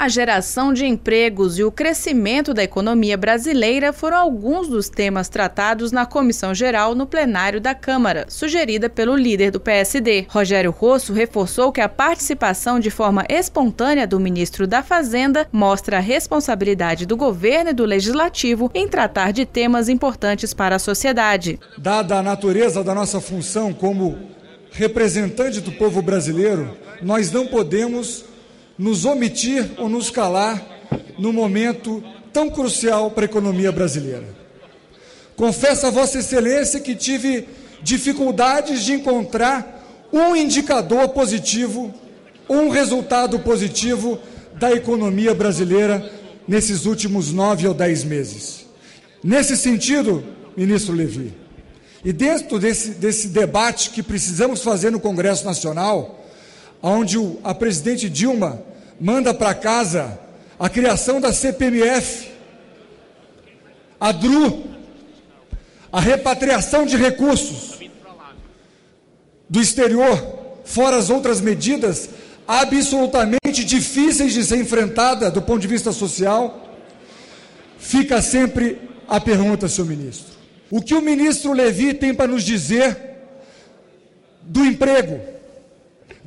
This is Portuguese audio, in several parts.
A geração de empregos e o crescimento da economia brasileira foram alguns dos temas tratados na Comissão Geral no plenário da Câmara, sugerida pelo líder do PSD. Rogério Rosso reforçou que a participação de forma espontânea do ministro da Fazenda mostra a responsabilidade do governo e do legislativo em tratar de temas importantes para a sociedade. Dada a natureza da nossa função como representante do povo brasileiro, nós não podemos nos omitir ou nos calar no momento tão crucial para a economia brasileira. Confesso a Vossa Excelência que tive dificuldades de encontrar um indicador positivo, um resultado positivo da economia brasileira nesses últimos nove ou dez meses. Nesse sentido, ministro Levi, e dentro desse, desse debate que precisamos fazer no Congresso Nacional, onde a presidente Dilma manda para casa a criação da CPMF, a DRU, a repatriação de recursos do exterior, fora as outras medidas absolutamente difíceis de ser enfrentada do ponto de vista social, fica sempre a pergunta, senhor ministro. O que o ministro Levi tem para nos dizer do emprego?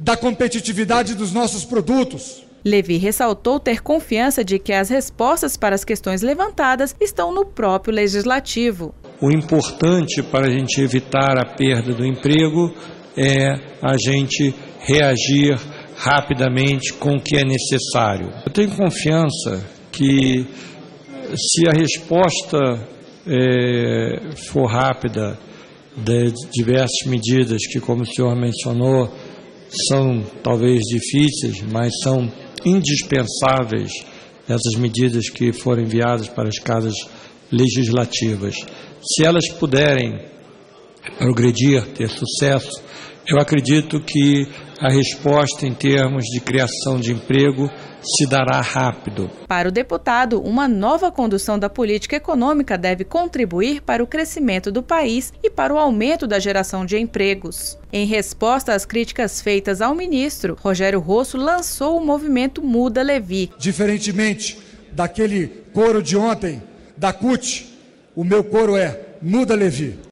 da competitividade dos nossos produtos. Levi ressaltou ter confiança de que as respostas para as questões levantadas estão no próprio legislativo. O importante para a gente evitar a perda do emprego é a gente reagir rapidamente com o que é necessário. Eu tenho confiança que, se a resposta é, for rápida de diversas medidas que, como o senhor mencionou, são talvez difíceis, mas são indispensáveis essas medidas que foram enviadas para as casas legislativas. Se elas puderem progredir, ter sucesso, eu acredito que a resposta em termos de criação de emprego se dará rápido. Para o deputado, uma nova condução da política econômica deve contribuir para o crescimento do país e para o aumento da geração de empregos. Em resposta às críticas feitas ao ministro, Rogério Rosso lançou o movimento Muda Levi. Diferentemente daquele coro de ontem da CUT, o meu coro é Muda Levi.